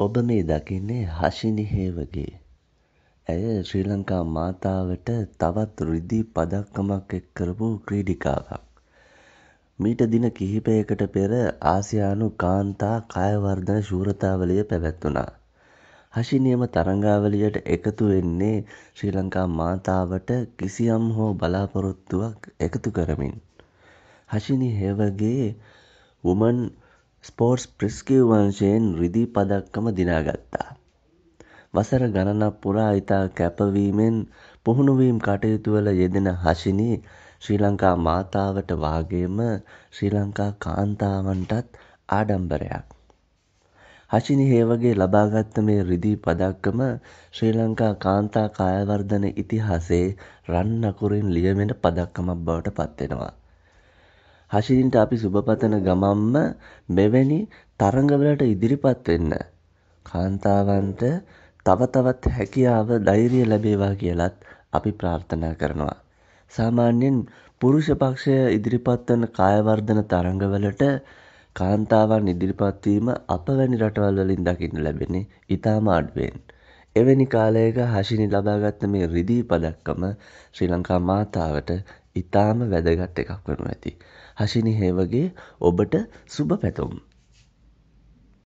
ඔබ මේ දකින්නේ හෂිනි හේවගේ. ඇය ශ්‍රී ලංකා මාතාවට තවත් රිදී පදක්කමක් එක් කරපු ක්‍රීඩිකාවක්. මීට දින කිහිපයකට පෙර ආසියානු කාන්තා කායවර්ධන ශූරතාවලිය පැවැත්වුණා. හෂිනියම තරඟාවලියට එකතු වෙන්නේ ශ්‍රී ලංකා මාතාවට කිසියම් හෝ බලාපොරොත්තුවක් එකතු කරමින්. හෂිනි හේවගේ වුමන් ස්පෝර්ට්ස් ප්‍රිස්කිව් වංශයෙන් රිදී පදක්කම දිනාගත්තා. වසර ගණනක් පුරා ඉතා කැපවීමෙන් පුහුණුවීම් කටයුතුවල යෙදෙන හෂිනි ශ්‍රී ලංකා මාතාවට වාගේම ශ්‍රී ලංකා කාන්තාවන්ටත් ආඩම්බරයක්. හෂිනි හේවගේ ලබාගත්ත මේ රිදී පදක්කම ශ්‍රී ලංකා කාන්තා කායවර්ධන ඉතිහාසයේ රන් අකුරින් ලියවෙන පදක්කමක් බවට පත්වෙනවා. හෂිනිට අපි සුබපතන ගමම්ම මෙවැනි තරඟවලට ඉදිරිපත් වෙන්න කාන්තාවන්ට තව තවත් හැකියාව ධෛර්යය ලැබේවා කියලත් අපි ප්‍රාර්ථනා කරනවා. සාමාන්‍යයෙන් පුරුෂ පක්ෂය ඉදිරිපත් වන කායවර්ධන තරඟවලට කාන්තාවන් ඉදිරිපත් වීම අප වැනි රටවල් වලින් දකින්න ලැබෙන්නේ ඊටාම අඩුවෙන්. එවැනි කාලයක හෂිනි ලබාගත්ත මේ රිදී පදක්කම ශ්‍රී ලංකා මාතාවට ඊටාම වැදගත් එකක් වනු ඇති. හෂිනි හේවගේ ඔබට සුබ පැතුම්.